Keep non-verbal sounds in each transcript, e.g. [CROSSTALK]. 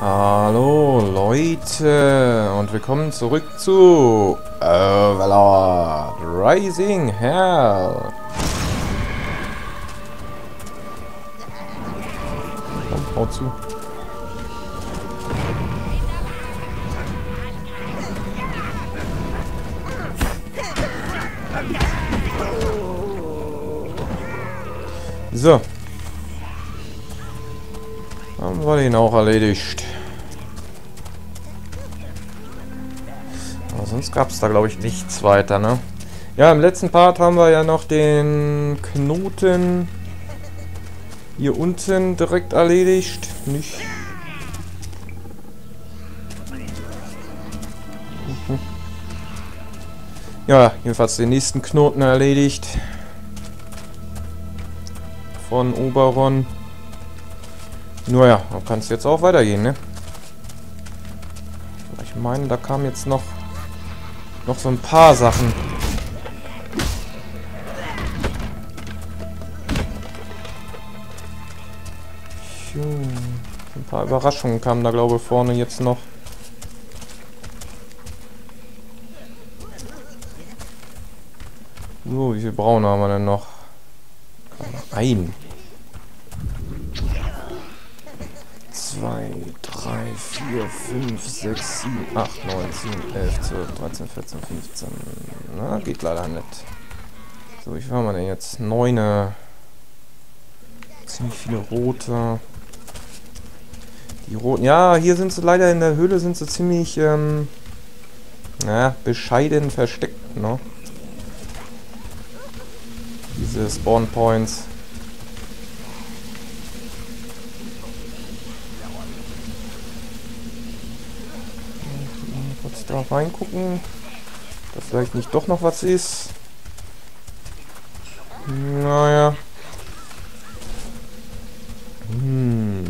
Hallo Leute und willkommen zurück zu Overlord Rising Hell. Komm, hau zu. So. Haben wir den auch erledigt. Aber sonst gab es da, glaube ich, nichts weiter, ne? Ja, im letzten Part haben wir ja noch den Knoten hier unten direkt erledigt. Nicht. Mhm. Ja, jedenfalls den nächsten Knoten erledigt. Von Oberon. Naja, dann kann es jetzt auch weitergehen, ne? Ich meine, da kamen jetzt noch noch so ein paar Sachen. Ein paar Überraschungen kamen da, glaube ich, vorne jetzt noch. So, wie viel Braun haben wir denn noch? Ein. Zwei, drei, vier, fünf, sechs, sieben, acht, neun, zehn, elf, zwölf, dreizehn, vierzehn, fünfzehn. Na, geht leider nicht. So, wie viel haben wir denn jetzt? Neune. Ziemlich viele rote. Die roten. Ja, hier sind sie leider in der Höhle sind sie ziemlich, ähm, na, bescheiden versteckt, ne? Diese Spawn Points. Da reingucken. Dass vielleicht nicht doch noch was ist. Naja. Hm.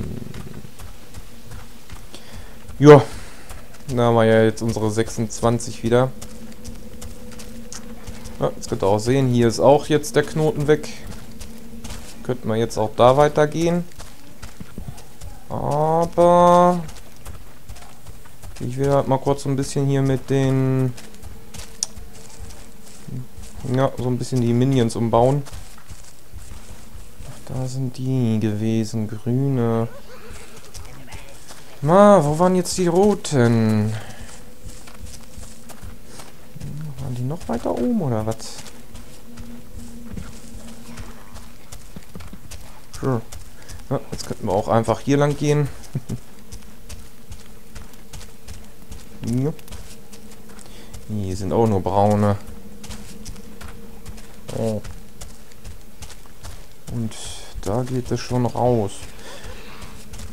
Ja. Da haben wir ja jetzt unsere 26 wieder. Ja, jetzt könnt ihr auch sehen, hier ist auch jetzt der Knoten weg. Könnten wir jetzt auch da weitergehen. Aber ich will halt mal kurz so ein bisschen hier mit den... Ja, so ein bisschen die Minions umbauen. Ach, da sind die gewesen, grüne. Ma, wo waren jetzt die roten? Waren die noch weiter oben oder was? Sure. Ja, jetzt könnten wir auch einfach hier lang gehen. [LAUGHS] Ja. Hier sind auch nur braune. Oh. Und da geht es schon raus.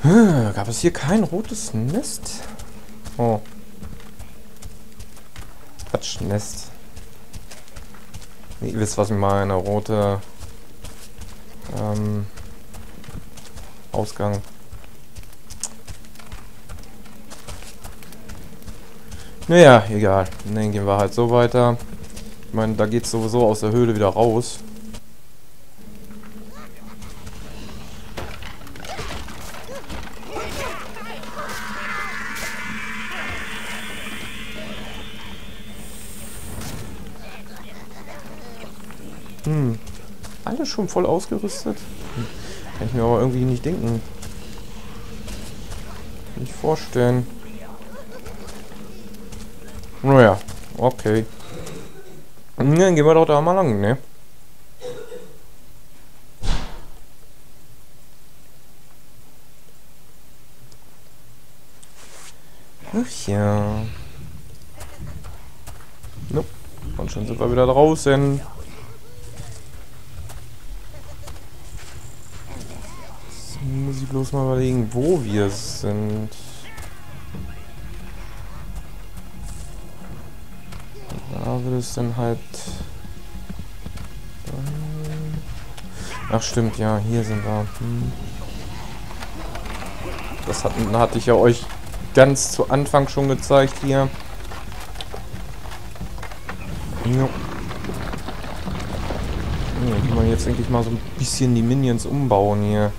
Gab es hier kein rotes Nest? Oh. Quatsch, Nest. Ihr wisst, was ich meine. Rote ähm, Ausgang. Naja, egal. Dann gehen wir halt so weiter. Ich meine, da geht es sowieso aus der Höhle wieder raus. Hm. Alles schon voll ausgerüstet? Hm. Kann ich mir aber irgendwie nicht denken. Nicht vorstellen. Okay. Dann gehen wir doch da mal lang, ne? Ach ja. Nope. Und schon sind wir wieder draußen. Jetzt muss ich bloß mal überlegen, wo wir sind. Es dann halt... Ach stimmt, ja, hier sind wir. Hm. Das hatten, hatte ich ja euch ganz zu Anfang schon gezeigt hier. Ja. Ja, kann man jetzt endlich mal so ein bisschen die Minions umbauen hier.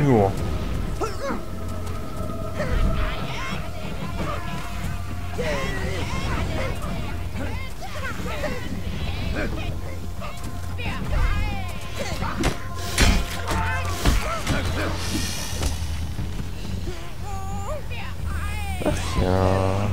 Jo. Ach ja.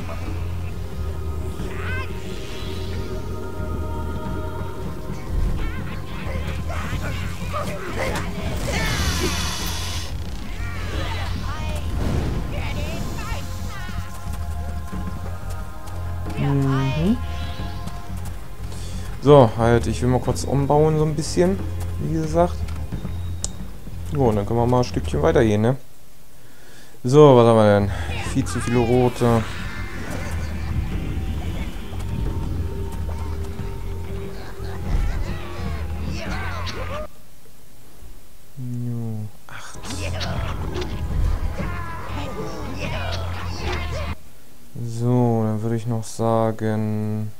So, halt, ich will mal kurz umbauen, so ein bisschen, wie gesagt. So, dann können wir mal ein Stückchen weitergehen, ne? So, was haben wir denn? Viel zu viele rote. So, dann würde ich noch sagen...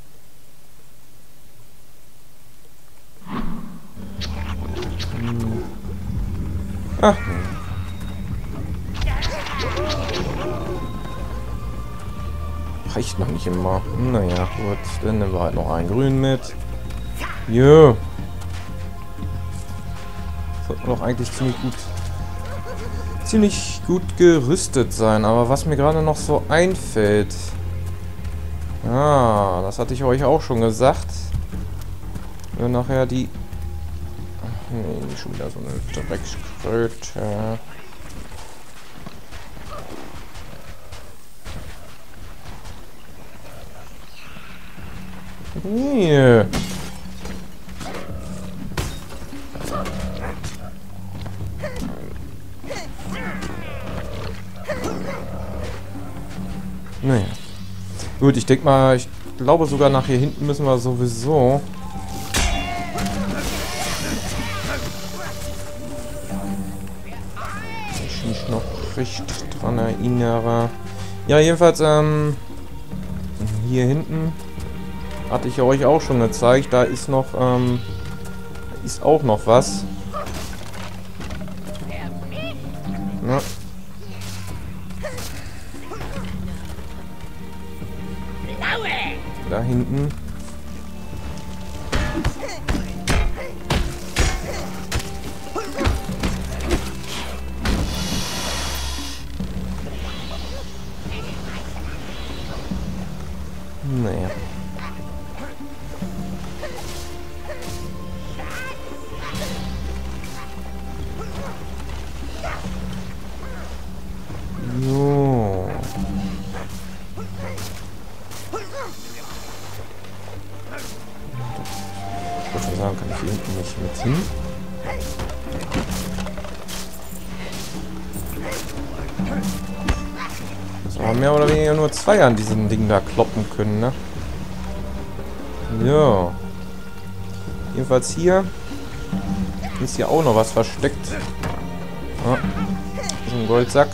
Nee. Reicht noch nicht immer. Naja, gut. Dann nehmen wir halt noch einen grün mit. Jo. Sollten doch eigentlich ziemlich gut ziemlich gut gerüstet sein. Aber was mir gerade noch so einfällt... Ah, das hatte ich euch auch schon gesagt. Wenn nachher die... Nee, schon wieder so eine Dreckskröte. Nee. Naja. Gut, ich denke mal, ich glaube sogar nach hier hinten müssen wir sowieso... noch recht dran erinnere. Ja, jedenfalls, ähm... Hier hinten hatte ich euch auch schon gezeigt. Da ist noch, ähm... Ist auch noch was. Na, Da hinten. Naja. Jo. Das aber mehr oder weniger nur zwei an diesen Ding da kloppen können, ne? Ja. Jedenfalls hier ist hier auch noch was versteckt. Ah, ist ein Goldsack.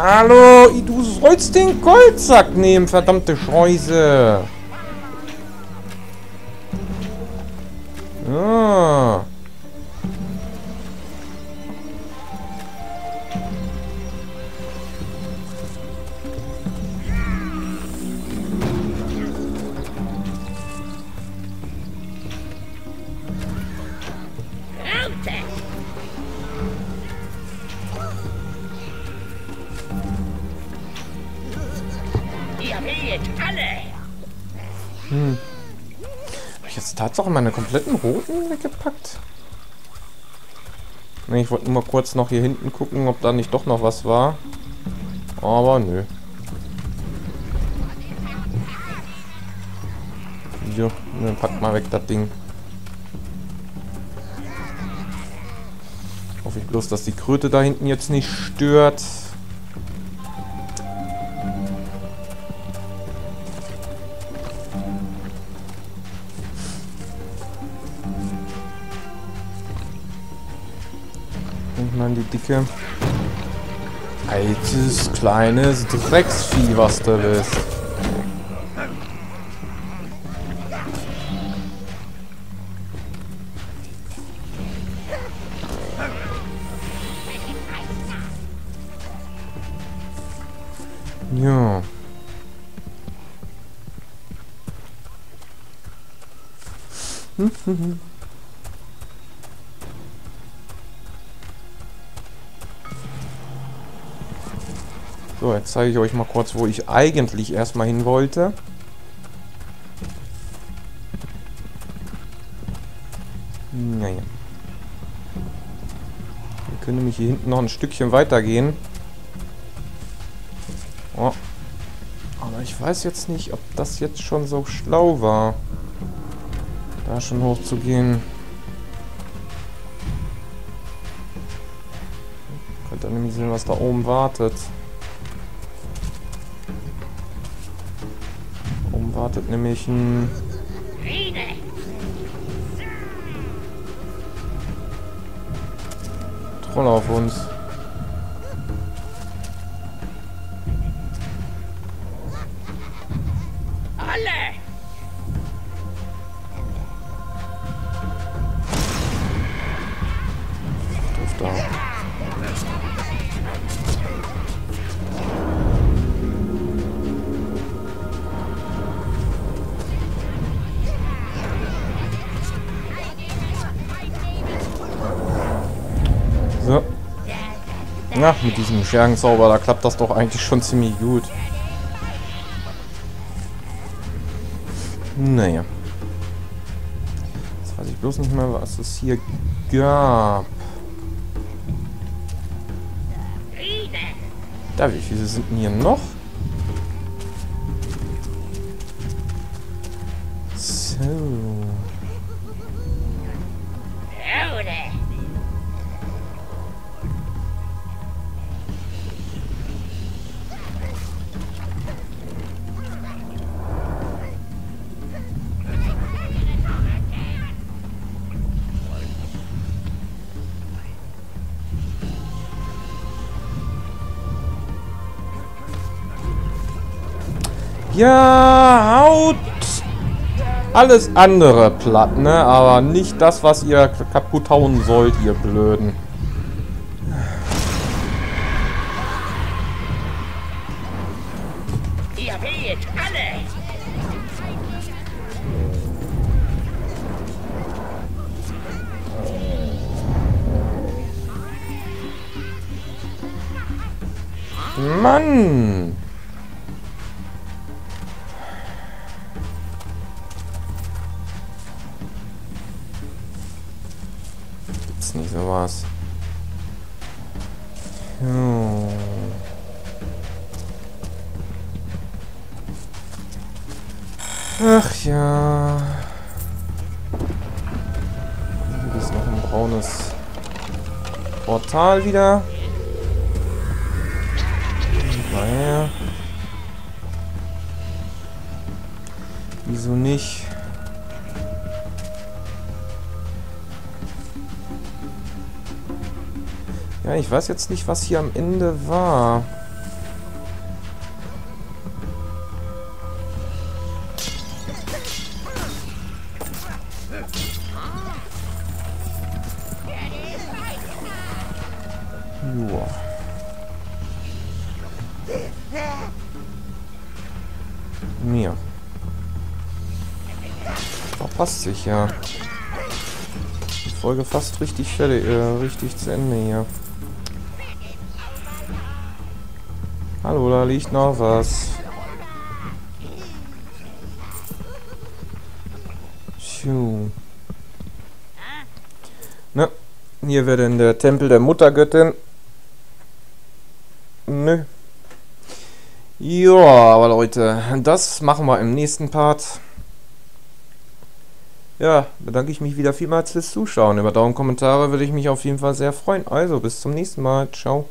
Hallo, du sollst den Goldsack nehmen, verdammte Scheiße. Tatsache meine kompletten roten weggepackt? Ne, ich wollte nur mal kurz noch hier hinten gucken, ob da nicht doch noch was war. Aber nö. Jo, dann packt mal weg das Ding. Hoffe ich bloß, dass die Kröte da hinten jetzt nicht stört. Dicke. Altes, kleines Drecksvieh, was du bist. So, jetzt zeige ich euch mal kurz, wo ich eigentlich erstmal hin wollte. Naja. Wir können nämlich hier hinten noch ein Stückchen weitergehen. Oh. Aber ich weiß jetzt nicht, ob das jetzt schon so schlau war. Da schon hoch zu gehen. Könnt ihr nämlich sehen, was da oben wartet. Wartet nämlich ein... Troll auf uns. Ja, mit diesem Schergenzauber, da klappt das doch eigentlich schon ziemlich gut. Naja. Jetzt weiß ich bloß nicht mehr, was es hier gab. Da, wie viele sind denn hier noch? So. Ja, haut alles andere platt, ne? Aber nicht das, was ihr kaputt hauen sollt, ihr Blöden. Ihr fehlt alle! Mann! Ja. Hier ist noch ein braunes Portal wieder. Naja. Wieso nicht? Ja, ich weiß jetzt nicht, was hier am Ende war. Verpasst sich ja. Die Folge fast richtig fertig, äh, richtig zu Ende hier. Hallo, da liegt noch was. Tschuh. Ne, hier wäre denn der Tempel der Muttergöttin. Nö. Ja, aber Leute, das machen wir im nächsten Part. Ja, bedanke ich mich wieder vielmals fürs Zuschauen. Über Daumen, Kommentare würde ich mich auf jeden Fall sehr freuen. Also, bis zum nächsten Mal. Ciao.